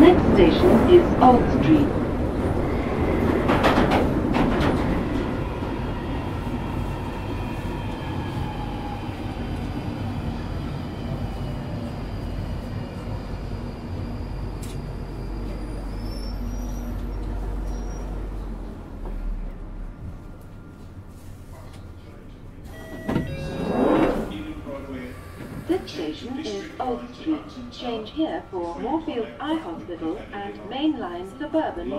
next station is Old Street. This station is Old Street. Change here for Moorfield Eye Hospital and mainline suburban.